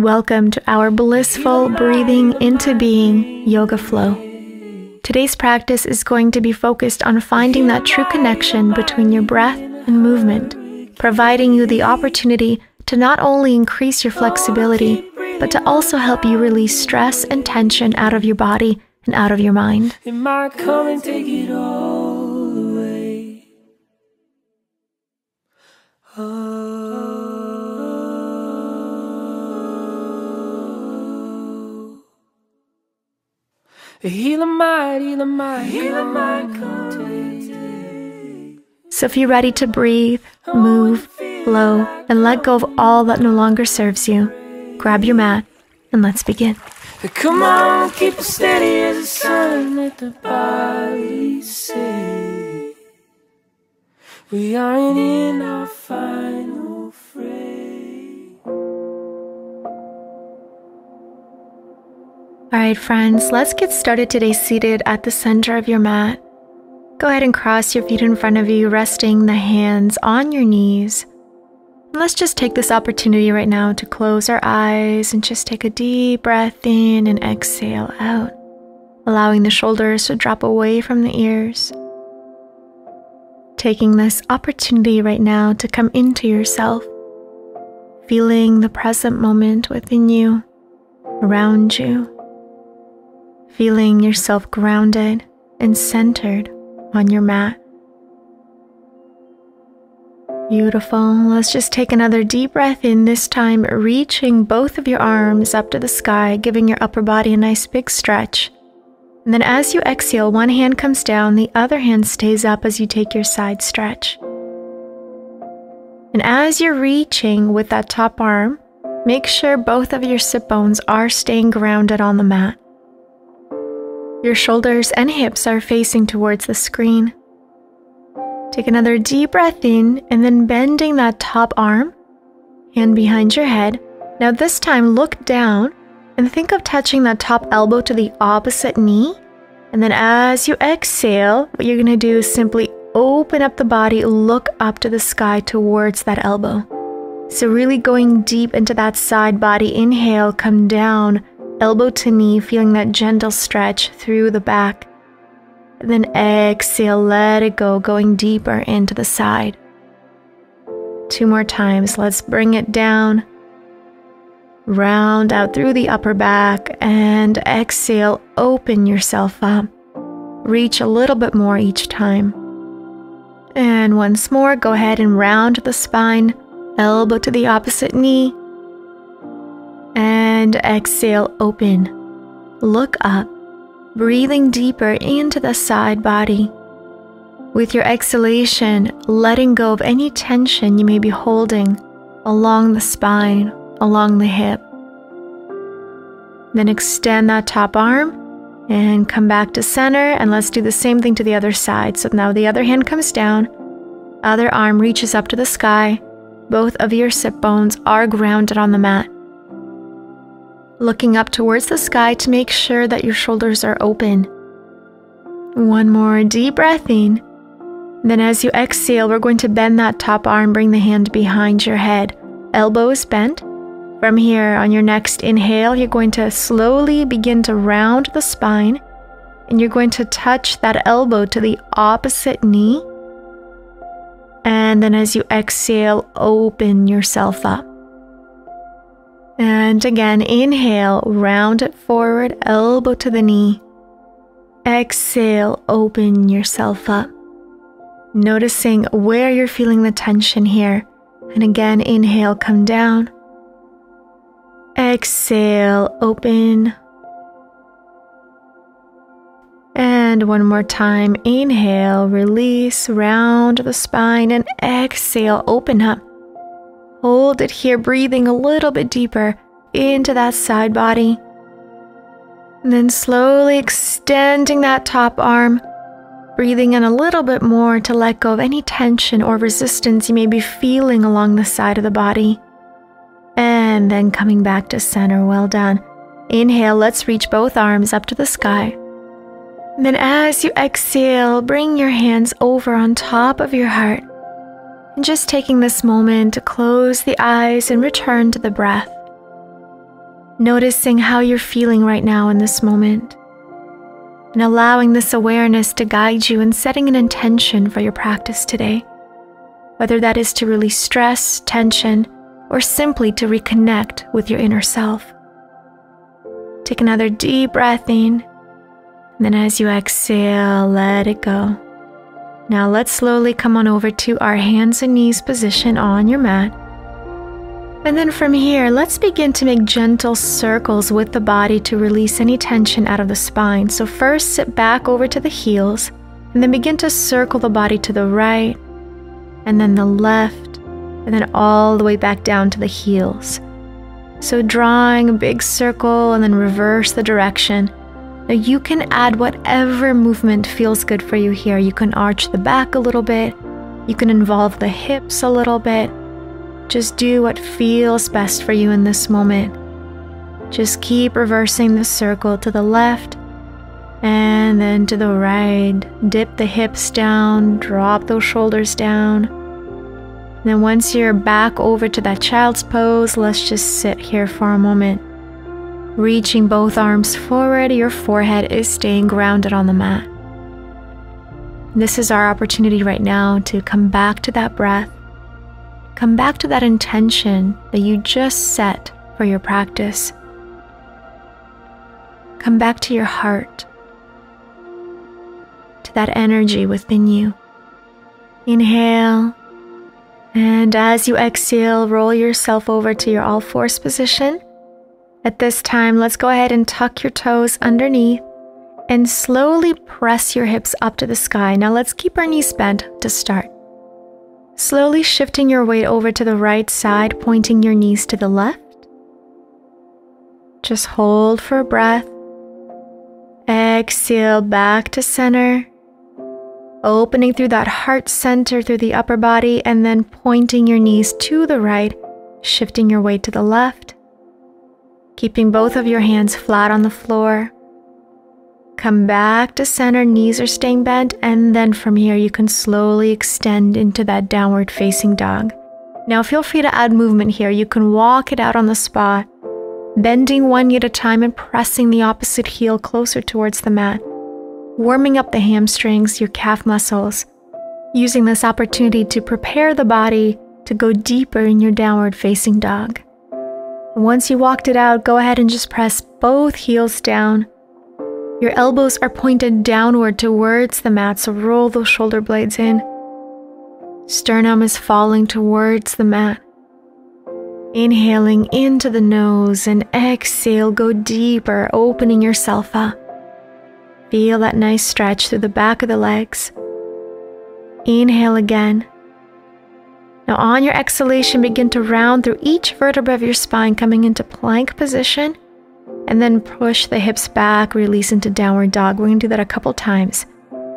Welcome to our blissful breathing into being yoga flow. Today's practice is going to be focused on finding that true connection between your breath and movement, providing you the opportunity to not only increase your flexibility, but to also help you release stress and tension out of your body and out of your mind. It So if you're ready to breathe, move, flow, and let go of all that no longer serves you, grab your mat and let's begin. Come on, keep it steady as the sun. Let the body say we aren't in our final All right, friends, let's get started today seated at the center of your mat. Go ahead and cross your feet in front of you, resting the hands on your knees. And let's just take this opportunity right now to close our eyes and just take a deep breath in and exhale out, allowing the shoulders to drop away from the ears. Taking this opportunity right now to come into yourself, feeling the present moment within you, around you, feeling yourself grounded and centered on your mat. Beautiful. Let's just take another deep breath in, this time reaching both of your arms up to the sky, giving your upper body a nice big stretch. And then as you exhale, one hand comes down, the other hand stays up as you take your side stretch. And as you're reaching with that top arm, make sure both of your sit bones are staying grounded on the mat. Your shoulders and hips are facing towards the screen. Take another deep breath in and then bending that top arm, hand behind your head. Now, this time, look down and think of touching that top elbow to the opposite knee. And then, as you exhale, what you're gonna do is simply open up the body, look up to the sky towards that elbow. So, really going deep into that side body. Inhale, come down, elbow to knee, feeling that gentle stretch through the back. Then exhale, let it go, going deeper into the side. Two more times. Let's bring it down. Round out through the upper back and exhale, open yourself up. Reach a little bit more each time. And once more, go ahead and round the spine, elbow to the opposite knee. And exhale, open. Look up breathing deeper into the side body. With your exhalation, letting go of any tension you may be holding along the spine, along the hip. Then extend that top arm and come back to center and let's do the same thing to the other side. So now the other hand comes down, other arm reaches up to the sky. Both of your sit bones are grounded on the mat looking up towards the sky to make sure that your shoulders are open. One more deep breath in. Then, as you exhale, we're going to bend that top arm, bring the hand behind your head, elbows bent. From here, on your next inhale, you're going to slowly begin to round the spine and you're going to touch that elbow to the opposite knee. And then, as you exhale, open yourself up. And again, inhale, round it forward, elbow to the knee. Exhale, open yourself up. Noticing where you're feeling the tension here. And again, inhale, come down. Exhale, open. And one more time, inhale, release, round the spine, and exhale, open up. Hold it here, breathing a little bit deeper into that side body. And then slowly extending that top arm, breathing in a little bit more to let go of any tension or resistance you may be feeling along the side of the body. And then coming back to center. Well done. Inhale, let's reach both arms up to the sky. And then as you exhale, bring your hands over on top of your heart just taking this moment to close the eyes and return to the breath. noticing how you're feeling right now in this moment, and allowing this awareness to guide you in setting an intention for your practice today, whether that is to release stress, tension, or simply to reconnect with your inner self. Take another deep breath in, and then as you exhale, let it go. Now let's slowly come on over to our hands and knees position on your mat. And then from here, let's begin to make gentle circles with the body to release any tension out of the spine. So first sit back over to the heels and then begin to circle the body to the right and then the left and then all the way back down to the heels. So drawing a big circle and then reverse the direction. Now you can add whatever movement feels good for you here. You can arch the back a little bit. You can involve the hips a little bit just do what feels best for you in this moment. Just keep reversing the circle to the left and then to the right. Dip the hips down, drop those shoulders down. Then once you're back over to that child's pose, let's just sit here for a moment. Reaching both arms forward, your forehead is staying grounded on the mat. This is our opportunity right now to come back to that breath Come back to that intention that you just set for your practice. Come back to your heart, to that energy within you. Inhale, and as you exhale, roll yourself over to your all fours position. At this time, let's go ahead and tuck your toes underneath and slowly press your hips up to the sky. Now let's keep our knees bent to start. Slowly shifting your weight over to the right side, pointing your knees to the left. Just hold for a breath. Exhale back to center. Opening through that heart center through the upper body, and then pointing your knees to the right, shifting your weight to the left. Keeping both of your hands flat on the floor. Come back to center, knees are staying bent, and then from here you can slowly extend into that downward facing dog. Now feel free to add movement here. You can walk it out on the spot, bending one knee at a time and pressing the opposite heel closer towards the mat, warming up the hamstrings, your calf muscles, using this opportunity to prepare the body to go deeper in your downward facing dog. Once you walked it out, go ahead and just press both heels down your elbows are pointed downward towards the mat, so roll those shoulder blades in. Sternum is falling towards the mat. Inhaling into the nose and exhale, go deeper, opening yourself up. Feel that nice stretch through the back of the legs. Inhale again. Now, on your exhalation, begin to round through each vertebra of your spine, coming into plank position and then push the hips back, release into downward dog. We're going to do that a couple times.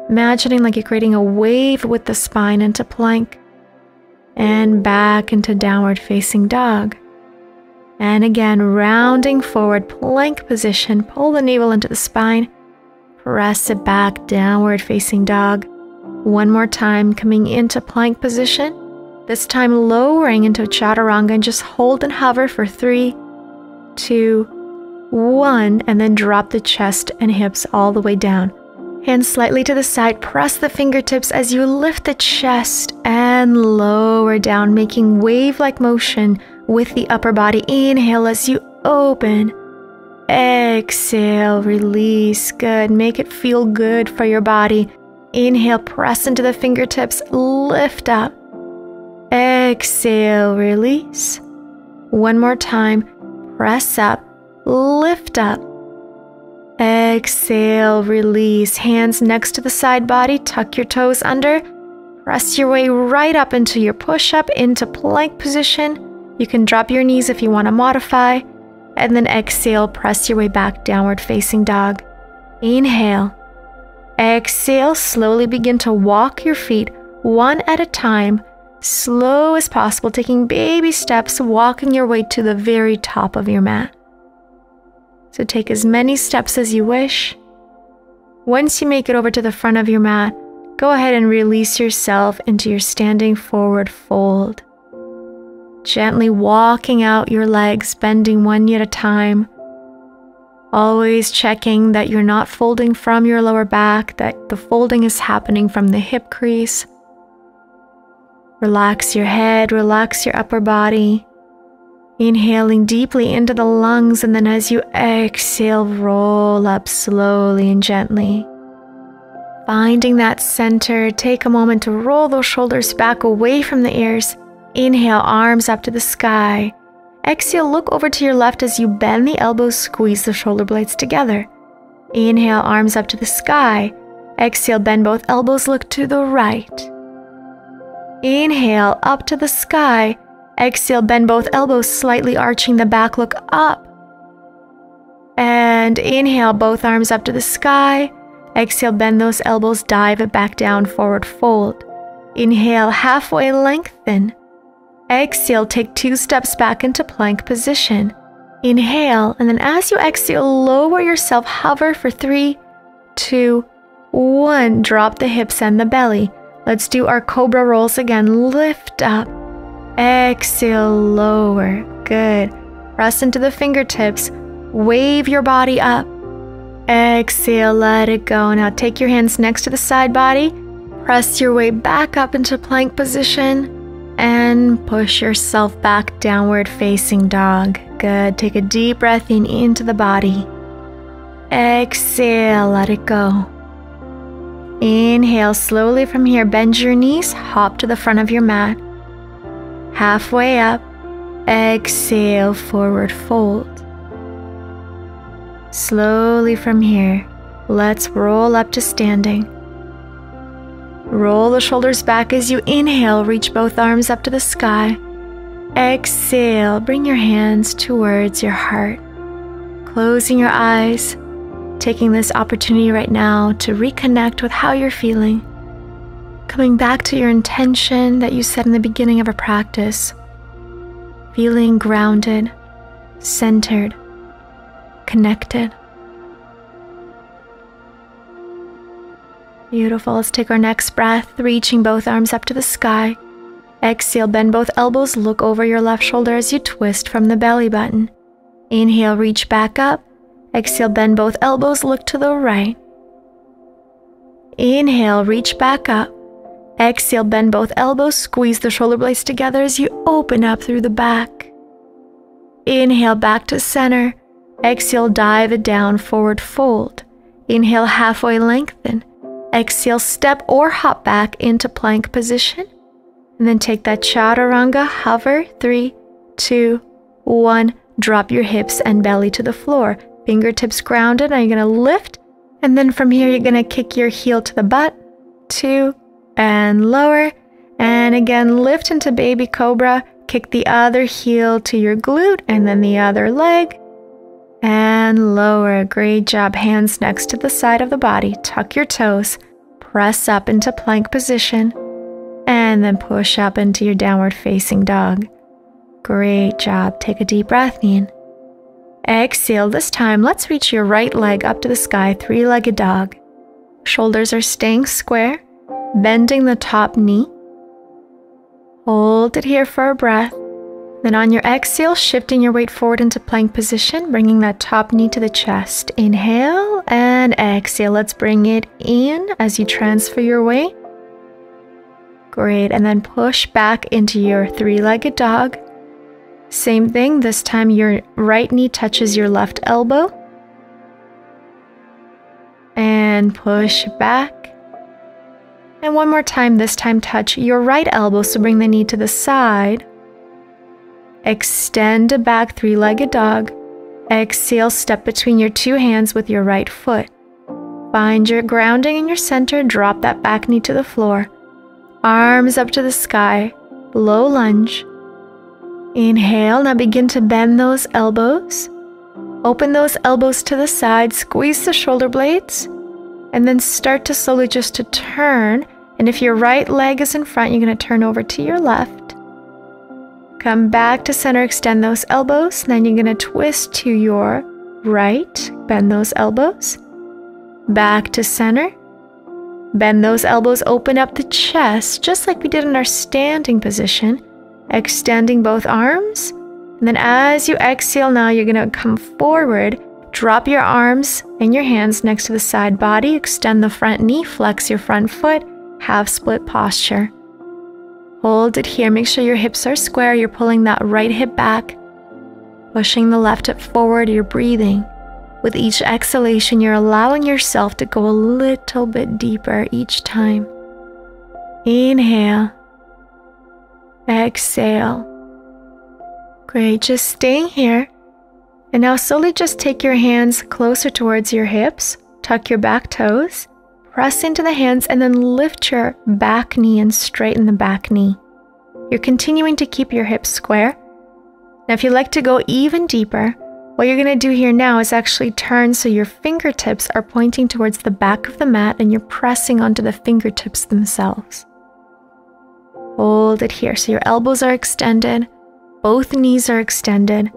Imagining like you're creating a wave with the spine into plank and back into downward facing dog. And again, rounding forward, plank position, pull the navel into the spine, press it back, downward facing dog. One more time, coming into plank position. This time, lowering into chaturanga and just hold and hover for three, two, one, and then drop the chest and hips all the way down. Hands slightly to the side, press the fingertips as you lift the chest and lower down, making wave like motion with the upper body. Inhale as you open. Exhale, release. Good. Make it feel good for your body. Inhale, press into the fingertips, lift up. Exhale, release. One more time, press up Lift up. Exhale, release. Hands next to the side body, tuck your toes under. Press your way right up into your push up, into plank position. You can drop your knees if you want to modify. And then exhale, press your way back, downward facing dog. Inhale. Exhale, slowly begin to walk your feet one at a time, slow as possible, taking baby steps, walking your way to the very top of your mat. So take as many steps as you wish. Once you make it over to the front of your mat, go ahead and release yourself into your standing forward fold. Gently walking out your legs, bending one knee at a time, Always checking that you're not folding from your lower back, that the folding is happening from the hip crease. Relax your head, relax your upper body. Inhaling deeply into the lungs, and then as you exhale, roll up slowly and gently. Finding that center, take a moment to roll those shoulders back away from the ears. Inhale, arms up to the sky. Exhale, look over to your left as you bend the elbows, squeeze the shoulder blades together. Inhale, arms up to the sky. Exhale, bend both elbows, look to the right. Inhale, up to the sky. Exhale, bend both elbows, slightly arching the back, look up. And inhale, both arms up to the sky. Exhale, bend those elbows, dive it back down, forward fold. Inhale, halfway lengthen. Exhale, take two steps back into plank position. Inhale, and then as you exhale, lower yourself, hover for three, two, one. Drop the hips and the belly. Let's do our cobra rolls again. Lift up. Exhale, lower. Good. Press into the fingertips. Wave your body up. Exhale, let it go. Now take your hands next to the side body. Press your way back up into plank position and push yourself back downward facing dog. Good. Take a deep breath in into the body. Exhale, let it go. Inhale slowly from here. Bend your knees, hop to the front of your mat. Halfway up, exhale, forward fold. Slowly from here, let's roll up to standing. Roll the shoulders back as you inhale, reach both arms up to the sky. Exhale, bring your hands towards your heart. Closing your eyes, taking this opportunity right now to reconnect with how you're feeling. Coming back to your intention that you set in the beginning of a practice. Feeling grounded, centered, connected. Beautiful. Let's take our next breath, reaching both arms up to the sky. Exhale, bend both elbows, look over your left shoulder as you twist from the belly button. Inhale, reach back up. Exhale, bend both elbows, look to the right. Inhale, reach back up. Exhale, bend both elbows, squeeze the shoulder blades together as you open up through the back. Inhale, back to center. Exhale, dive down, forward fold. Inhale, halfway lengthen. Exhale, step or hop back into plank position. And then take that chaturanga, hover, three, two, one. Drop your hips and belly to the floor. Fingertips grounded. Now you're going to lift. And then from here, you're going to kick your heel to the butt, two, and lower. And again, lift into baby cobra. Kick the other heel to your glute and then the other leg and lower. Great job. Hands next to the side of the body. Tuck your toes. Press up into plank position. And then push up into your downward facing dog. Great job. Take a deep breath in. Exhale. This time, let's reach your right leg up to the sky, three legged dog. Shoulders are staying square, bending the top knee. Hold it here for a breath. Then on your exhale, shifting your weight forward into plank position, bringing that top knee to the chest. Inhale and exhale. Let's bring it in as you transfer your weight. Great. And then push back into your three legged dog. Same thing. This time your right knee touches your left elbow. And push back. And one more time, this time touch your right elbow. So bring the knee to the side. Extend a back three legged dog. Exhale, step between your two hands with your right foot. Find your grounding in your center, drop that back knee to the floor. Arms up to the sky, low lunge. Inhale, now begin to bend those elbows. Open those elbows to the side, squeeze the shoulder blades, and then start to slowly just to turn. And if your right leg is in front, you're going to turn over to your left. Come back to center, extend those elbows. Then you're going to twist to your right, bend those elbows. Back to center. Bend those elbows, open up the chest, just like we did in our standing position. Extending both arms. And then as you exhale, now you're going to come forward, Drop your arms and your hands next to the side body, extend the front knee, flex your front foot, half split posture. Hold it here. Make sure your hips are square. You're pulling that right hip back, pushing the left hip forward. You're breathing. With each exhalation, you're allowing yourself to go a little bit deeper each time. Inhale, exhale. Great, just staying here. And now slowly just take your hands closer towards your hips, tuck your back toes, press into the hands, and then lift your back knee and straighten the back knee. You're continuing to keep your hips square. Now, if you'd like to go even deeper, what you're going to do here now is actually turn so your fingertips are pointing towards the back of the mat and you're pressing onto the fingertips themselves. Hold it here so your elbows are extended, both knees are extended.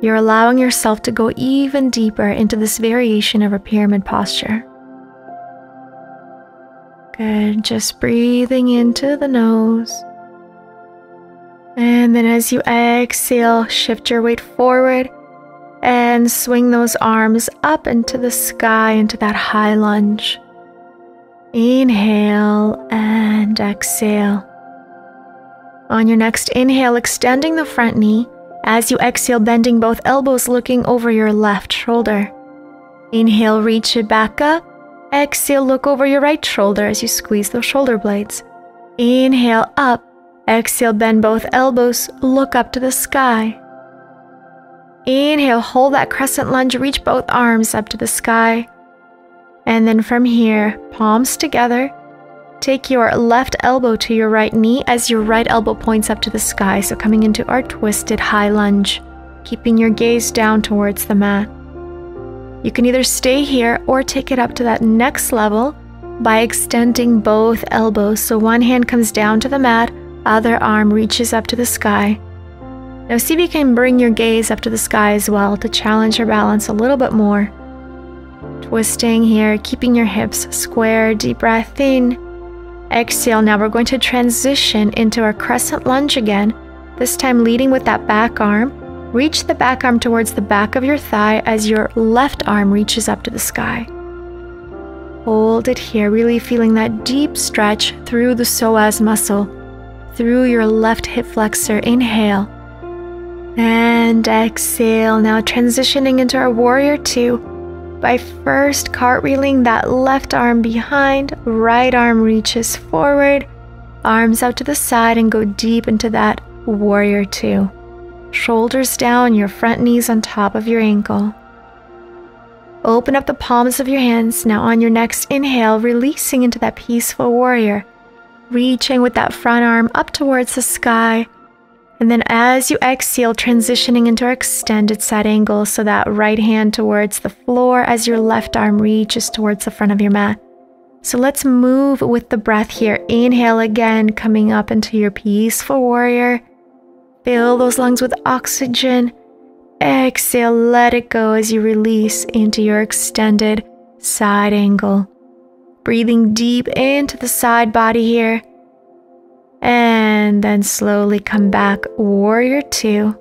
You're allowing yourself to go even deeper into this variation of a pyramid posture. Good, just breathing into the nose. And then as you exhale, shift your weight forward and swing those arms up into the sky into that high lunge. Inhale and exhale. On your next inhale, extending the front knee. As you exhale, bending both elbows, looking over your left shoulder. Inhale, reach it back up. Exhale, look over your right shoulder as you squeeze those shoulder blades. Inhale up. Exhale, bend both elbows, look up to the sky. Inhale, hold that crescent lunge, reach both arms up to the sky. And then from here, palms together. Take your left elbow to your right knee as your right elbow points up to the sky. So coming into our twisted high lunge, keeping your gaze down towards the mat. You can either stay here or take it up to that next level by extending both elbows. So one hand comes down to the mat, other arm reaches up to the sky. Now see if you can bring your gaze up to the sky as well to challenge your balance a little bit more. Twisting here, keeping your hips square, deep breath in. Exhale, now we're going to transition into our crescent lunge again, this time leading with that back arm. Reach the back arm towards the back of your thigh as your left arm reaches up to the sky. Hold it here, really feeling that deep stretch through the psoas muscle, through your left hip flexor. Inhale. And exhale, now transitioning into our warrior two by first cartwheeling that left arm behind, right arm reaches forward, arms out to the side, and go deep into that warrior two. Shoulders down, your front knees on top of your ankle. Open up the palms of your hands. Now, on your next inhale, releasing into that peaceful warrior, reaching with that front arm up towards the sky and then as you exhale, transitioning into our extended side angle so that right hand towards the floor as your left arm reaches towards the front of your mat. So let's move with the breath here. Inhale again, coming up into your peaceful warrior. Fill those lungs with oxygen. Exhale, let it go as you release into your extended side angle. Breathing deep into the side body here and then slowly come back, warrior two.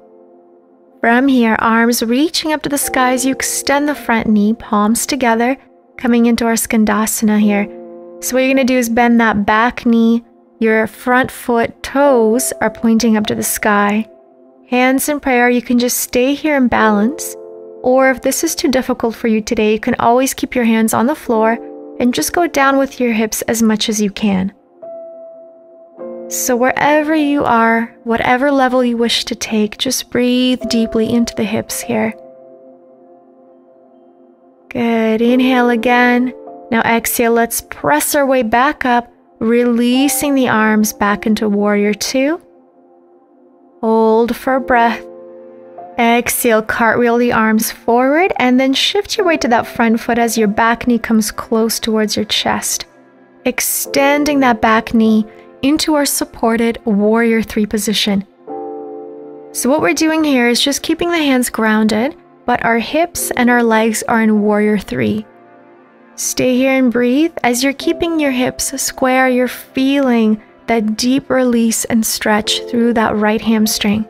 From here, arms reaching up to the sky as you extend the front knee, palms together, coming into our skandasana here. So, what you're gonna do is bend that back knee, your front foot toes are pointing up to the sky. Hands in prayer, you can just stay here in balance. Or if this is too difficult for you today, you can always keep your hands on the floor and just go down with your hips as much as you can. So, wherever you are, whatever level you wish to take, just breathe deeply into the hips here. Good. Inhale again. Now exhale. Let's press our way back up, releasing the arms back into warrior two. Hold for breath. Exhale, cartwheel the arms forward and then shift your weight to that front foot as your back knee comes close towards your chest. Extending that back knee into our supported warrior three position. So, what we're doing here is just keeping the hands grounded, but our hips and our legs are in warrior three. Stay here and breathe. As you're keeping your hips square, you're feeling that deep release and stretch through that right hamstring.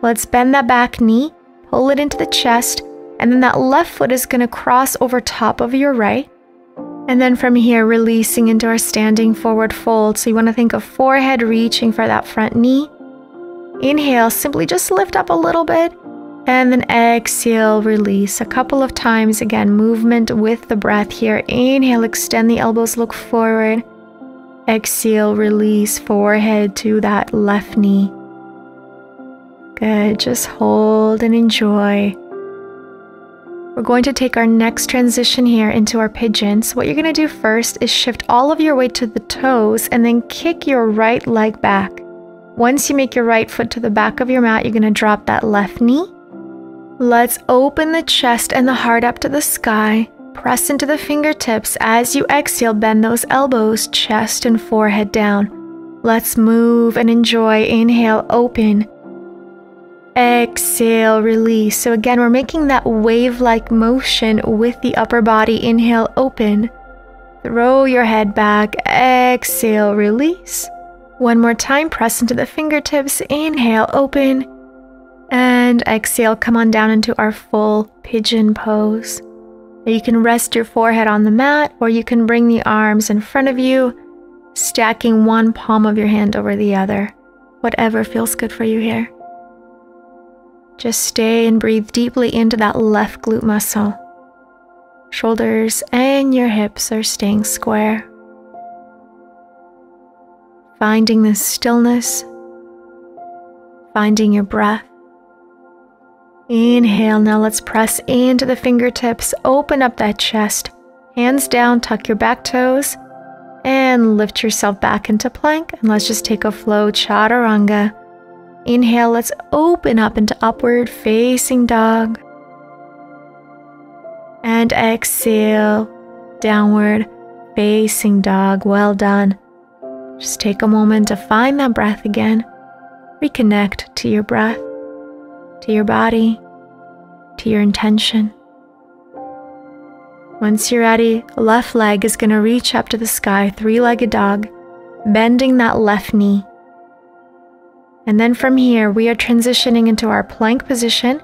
Let's bend that back knee, pull it into the chest, And then that left foot is going to cross over top of your right. And then from here, releasing into our standing forward fold. So you want to think of forehead reaching for that front knee. Inhale, simply just lift up a little bit. And then exhale, release a couple of times. Again, movement with the breath here. Inhale, extend the elbows, look forward. Exhale, release forehead to that left knee. Good, just hold and enjoy. We're going to take our next transition here into our pigeon. So what you're going to do first is shift all of your weight to the toes and then kick your right leg back. Once you make your right foot to the back of your mat, you're going to drop that left knee. Let's open the chest and the heart up to the sky. Press into the fingertips. As you exhale, bend those elbows, chest and forehead down. Let's move and enjoy. Inhale, open. Exhale, release. So again, we're making that wave-like motion with the upper body. Inhale, open. Throw your head back. Exhale, release. One more time, press into the fingertips. Inhale, open. And exhale, come on down into our full pigeon pose. You can rest your forehead on the mat or you can bring the arms in front of you, stacking one palm of your hand over the other. Whatever feels good for you here. Just stay and breathe deeply into that left glute muscle. Shoulders and your hips are staying square. Finding the stillness, finding your breath. Inhale, now let's press into the fingertips, open up that chest, hands down, tuck your back toes, and lift yourself back into plank. And let's just take a flow chaturanga. Inhale, let's open up into upward facing dog. And exhale, downward facing dog. Well done. Just take a moment to find that breath again. Reconnect to your breath, to your body, to your intention. Once you're ready, left leg is going to reach up to the sky, three legged dog, bending that left knee. And then from here, we are transitioning into our plank position.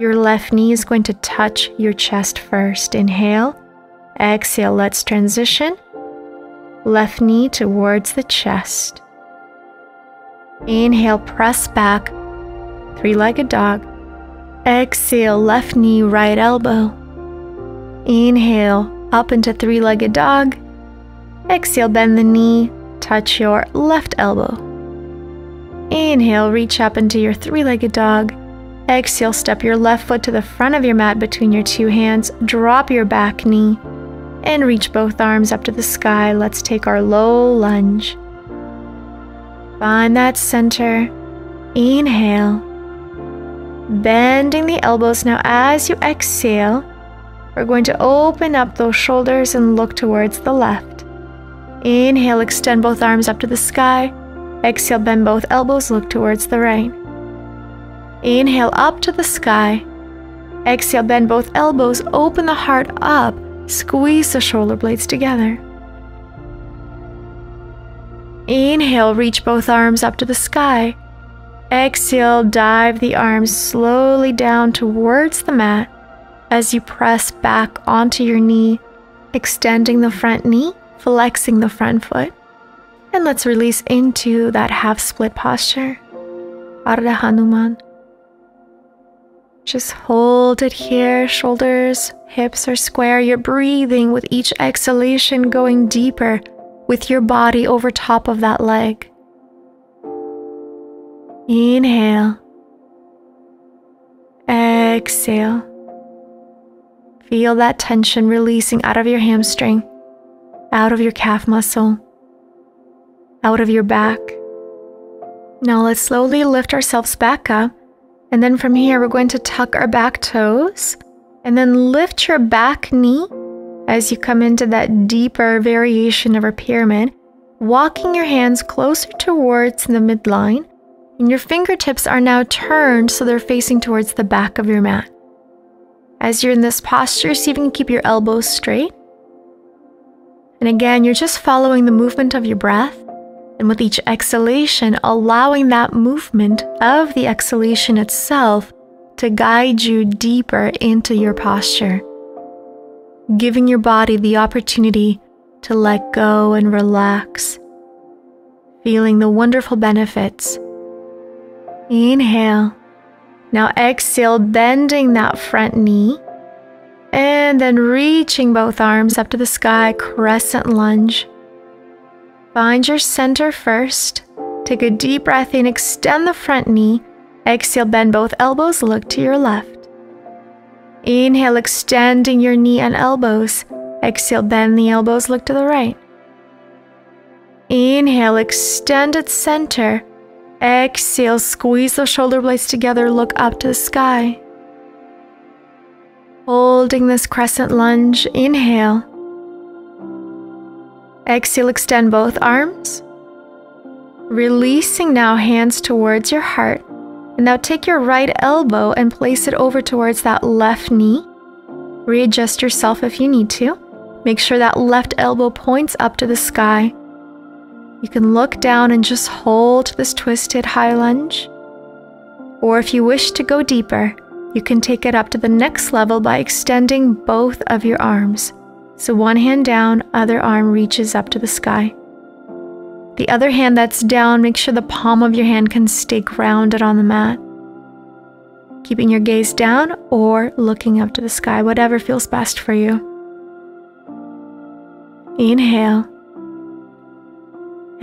Your left knee is going to touch your chest first. Inhale, exhale, let's transition. Left knee towards the chest. Inhale, press back, three legged dog. Exhale, left knee, right elbow. Inhale, up into three legged dog. Exhale, bend the knee, touch your left elbow. Inhale, reach up into your three legged dog. Exhale, step your left foot to the front of your mat between your two hands. Drop your back knee and reach both arms up to the sky. Let's take our low lunge. Find that center. Inhale. Bending the elbows. Now, as you exhale, we're going to open up those shoulders and look towards the left. Inhale, extend both arms up to the sky. Exhale, bend both elbows, look towards the right. Inhale up to the sky. Exhale, bend both elbows, open the heart up, squeeze the shoulder blades together. Inhale, reach both arms up to the sky. Exhale, dive the arms slowly down towards the mat as you press back onto your knee, extending the front knee, flexing the front foot. And let's release into that half split posture. Ardha Hanuman. Just hold it here. Shoulders, hips are square. You're breathing with each exhalation, going deeper with your body over top of that leg. Inhale. Exhale. Feel that tension releasing out of your hamstring, out of your calf muscle out of your back. Now let's slowly lift ourselves back up. And then from here, we're going to tuck our back toes and then lift your back knee as you come into that deeper variation of our pyramid, walking your hands closer towards the midline. And your fingertips are now turned so they're facing towards the back of your mat. As you're in this posture, see if you can keep your elbows straight. And again, you're just following the movement of your breath and with each exhalation, allowing that movement of the exhalation itself to guide you deeper into your posture, giving your body the opportunity to let go and relax, feeling the wonderful benefits. Inhale. Now exhale, bending that front knee. And then reaching both arms up to the sky, crescent lunge. Find your center first. Take a deep breath in, extend the front knee. Exhale, bend both elbows, look to your left. Inhale, extending your knee and elbows. Exhale, bend the elbows, look to the right. Inhale, extend at center. Exhale, squeeze the shoulder blades together, look up to the sky. Holding this crescent lunge, inhale. Exhale, extend both arms. Releasing now, hands towards your heart. And now take your right elbow and place it over towards that left knee. Readjust yourself if you need to. Make sure that left elbow points up to the sky. You can look down and just hold this twisted high lunge. Or if you wish to go deeper, you can take it up to the next level by extending both of your arms. So one hand down, other arm reaches up to the sky. The other hand that's down, make sure the palm of your hand can stay grounded on the mat. Keeping your gaze down or looking up to the sky, whatever feels best for you. Inhale.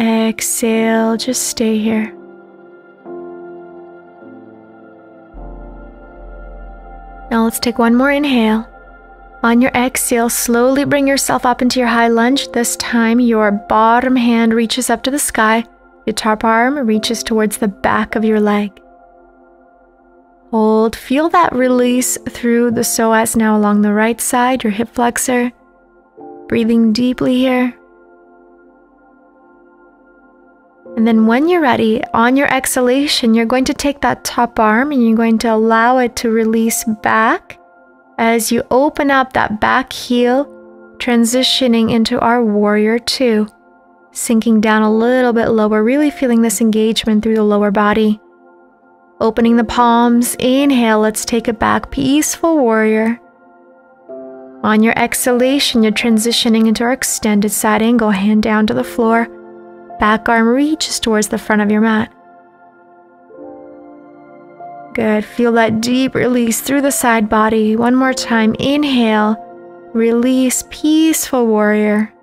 Exhale, just stay here. Now let's take one more inhale. On your exhale, slowly bring yourself up into your high lunge. This time, your bottom hand reaches up to the sky, your top arm reaches towards the back of your leg. Hold, feel that release through the psoas now along the right side, your hip flexor. Breathing deeply here. And then when you're ready, on your exhalation, you're going to take that top arm and you're going to allow it to release back as you open up that back heel, transitioning into our warrior two, sinking down a little bit lower, really feeling this engagement through the lower body. Opening the palms, inhale, let's take it back, peaceful warrior. On your exhalation, you're transitioning into our extended side angle, hand down to the floor Back arm reaches towards the front of your mat. Good. Feel that deep release through the side body. One more time. Inhale. Release. Peaceful warrior.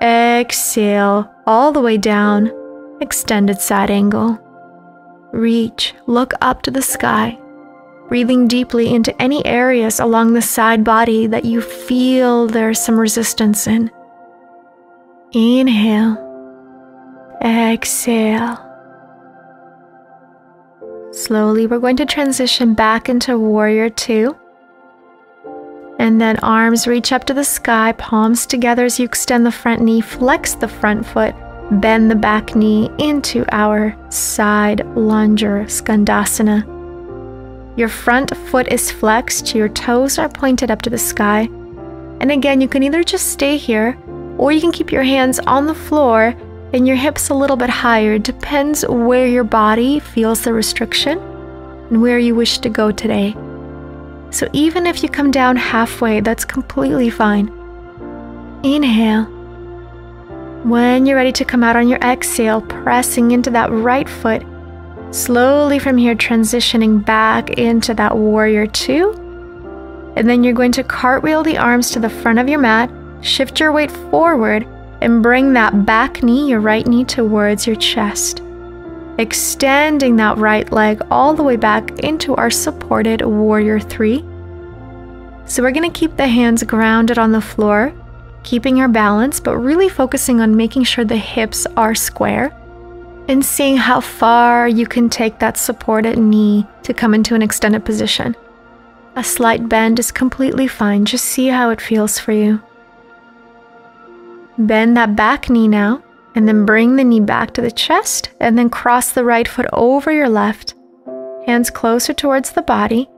Exhale all the way down. Extended side angle. Reach. Look up to the sky. Breathing deeply into any areas along the side body that you feel there's some resistance in. Inhale, exhale. Slowly, we're going to transition back into warrior two. And then arms reach up to the sky, palms together as you extend the front knee, flex the front foot, bend the back knee into our side lunge or skandasana. Your front foot is flexed, your toes are pointed up to the sky. And again, you can either just stay here or you can keep your hands on the floor and your hips a little bit higher. Depends where your body feels the restriction and where you wish to go today. So even if you come down halfway, that's completely fine. Inhale. When you're ready to come out on your exhale, pressing into that right foot, slowly from here transitioning back into that warrior two. And then you're going to cartwheel the arms to the front of your mat Shift your weight forward and bring that back knee, your right knee, towards your chest. Extending that right leg all the way back into our supported warrior three. So we're going to keep the hands grounded on the floor, keeping our balance, but really focusing on making sure the hips are square and seeing how far you can take that supported knee to come into an extended position. A slight bend is completely fine, just see how it feels for you. Bend that back knee now, and then bring the knee back to the chest, and then cross the right foot over your left, hands closer towards the body,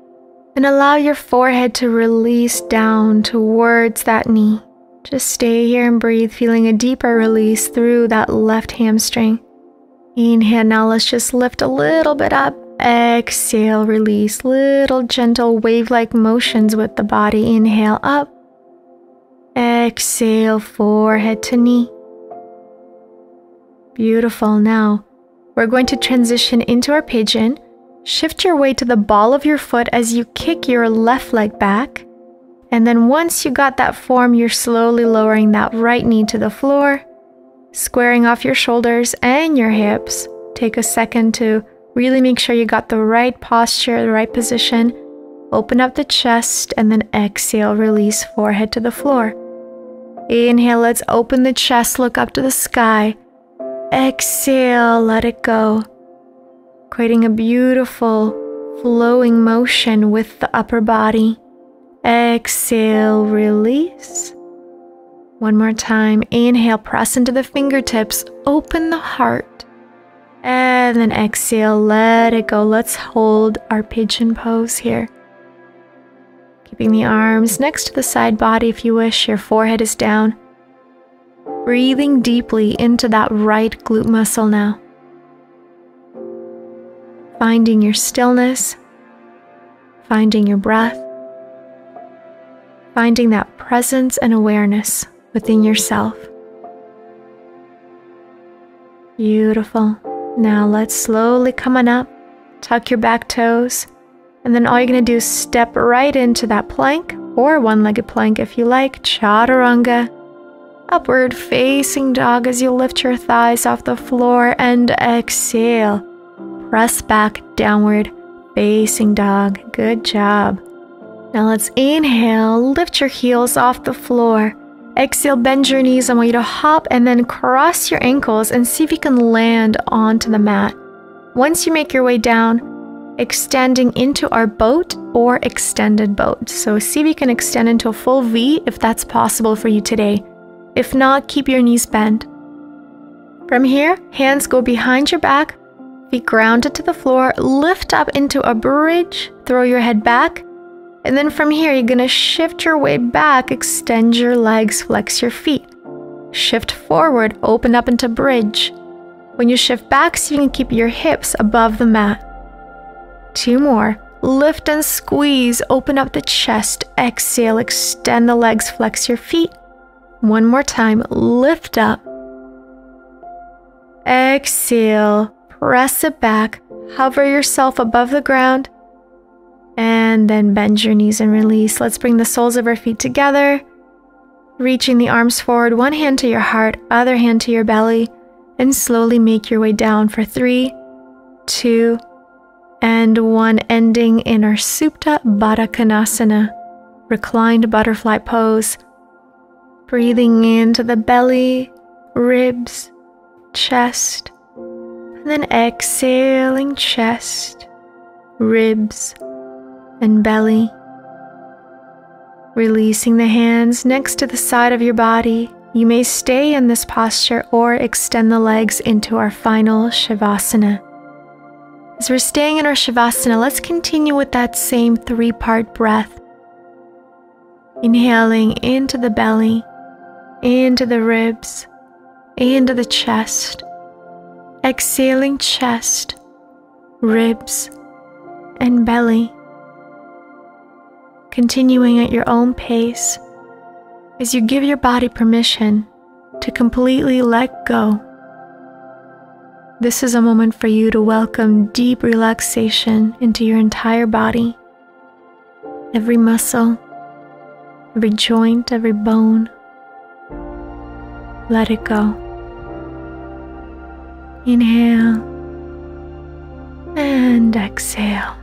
and allow your forehead to release down towards that knee. Just stay here and breathe, feeling a deeper release through that left hamstring. Inhale, now let's just lift a little bit up. exhale, release. Little gentle wave like motions with the body. Inhale up. Exhale, forehead to knee. Beautiful. Now we're going to transition into our pigeon. Shift your weight to the ball of your foot as you kick your left leg back. And then once you got that form, you're slowly lowering that right knee to the floor, squaring off your shoulders and your hips. Take a second to really make sure you got the right posture, the right position. Open up the chest and then exhale, release forehead to the floor. Inhale, let's open the chest, look up to the sky. Exhale, let it go creating a beautiful flowing motion with the upper body. Exhale, release. One more time. Inhale, press into the fingertips, open the heart. And then exhale, let it go. Let's hold our pigeon pose here. Keeping the arms next to the side body if you wish, your forehead is down. Breathing deeply into that right glute muscle now finding your stillness, finding your breath, finding that presence and awareness within yourself. Beautiful. Now let's slowly come on up, tuck your back toes, and then all you're going to do is step right into that plank or one legged plank if you like, chaturanga. Upward facing dog as you lift your thighs off the floor and exhale press back downward, facing dog. Good job. Now let's inhale, lift your heels off the floor. Exhale, bend your knees. I want you to hop and then cross your ankles and see if you can land onto the mat. Once you make your way down, extending into our boat or extended boat. So see if you can extend into a full V if that's possible for you today. If not, keep your knees bent. From here, hands go behind your back, Feet grounded to the floor, lift up into a bridge, throw your head back, and then from here, you're gonna shift your way back, extend your legs, flex your feet. Shift forward, open up into bridge. When you shift back, so you can keep your hips above the mat. Two more. Lift and squeeze, open up the chest, exhale, extend the legs, flex your feet. One more time, lift up. Exhale, Press it back, hover yourself above the ground, and then bend your knees and release. Let's bring the soles of our feet together, reaching the arms forward, one hand to your heart, other hand to your belly, and slowly make your way down for three, two, and one, ending in our Supta Baddha Konasana, reclined butterfly pose. Breathing into the belly, ribs, chest, and then exhaling chest, ribs, and belly. Releasing the hands next to the side of your body, you may stay in this posture or extend the legs into our final Shavasana. As we're staying in our Shavasana, let's continue with that same three part breath. Inhaling into the belly, into the ribs, into the chest exhaling chest, ribs, and belly. Continuing at your own pace as you give your body permission to completely let go. This is a moment for you to welcome deep relaxation into your entire body. Every muscle, every joint, every bone. Let it go. Inhale and exhale.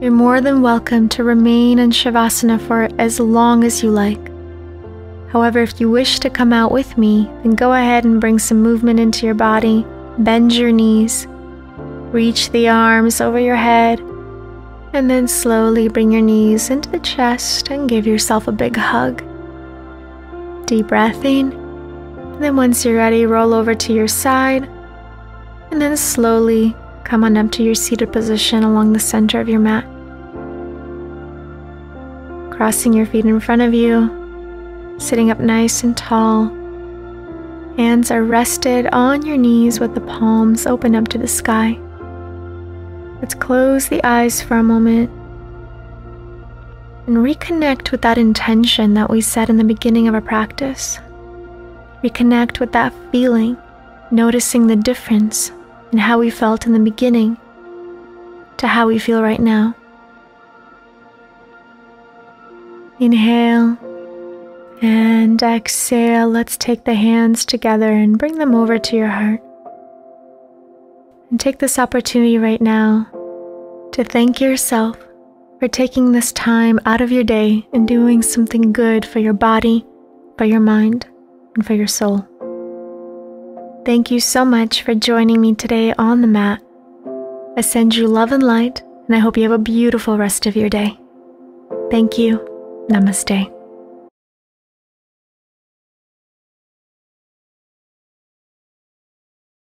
You're more than welcome to remain in Shavasana for as long as you like. However, if you wish to come out with me, then go ahead and bring some movement into your body. Bend your knees, reach the arms over your head, and then slowly bring your knees into the chest and give yourself a big hug. Deep breath in. Then, once you're ready, roll over to your side and then slowly come on up to your seated position along the center of your mat. Crossing your feet in front of you, sitting up nice and tall. Hands are rested on your knees with the palms open up to the sky. Let's close the eyes for a moment and reconnect with that intention that we set in the beginning of our practice. Reconnect with that feeling, noticing the difference in how we felt in the beginning to how we feel right now. Inhale and exhale. Let's take the hands together and bring them over to your heart. And take this opportunity right now to thank yourself for taking this time out of your day and doing something good for your body, for your mind, and for your soul. Thank you so much for joining me today on the mat. I send you love and light, and I hope you have a beautiful rest of your day. Thank you. Namaste.